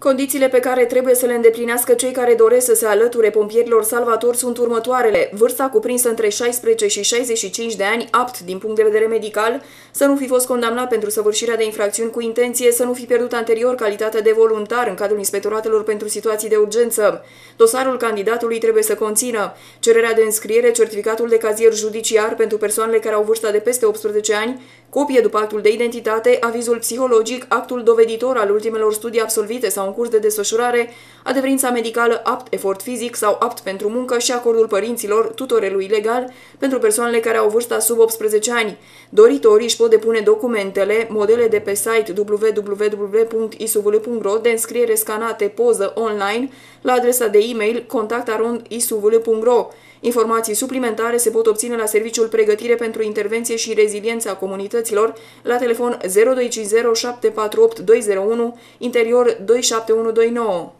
Condițiile pe care trebuie să le îndeplinească cei care doresc să se alăture pompierilor salvatori sunt următoarele. Vârsta cuprinsă între 16 și 65 de ani, apt din punct de vedere medical, să nu fi fost condamnat pentru săvârșirea de infracțiuni cu intenție, să nu fi pierdut anterior calitatea de voluntar în cadrul inspectoratelor pentru situații de urgență. Dosarul candidatului trebuie să conțină cererea de înscriere, certificatul de cazier judiciar pentru persoanele care au vârsta de peste 18 ani, copie după actul de identitate, avizul psihologic, actul doveditor al ultimelor studii absolvite sau în curs de desfășurare, adeverința medicală apt efort fizic sau apt pentru muncă și acordul părinților, tutorelui legal, pentru persoanele care au vârsta sub 18 ani. Doritorii își pot depune documentele, modele de pe site www.isuvl.ro de înscriere scanate, poză online, la adresa de e-mail contactarondisuvl.ro. Informații suplimentare se pot obține la Serviciul Pregătire pentru Intervenție și Reziliența Comunităților la telefon 0250 748 201, interior 27129.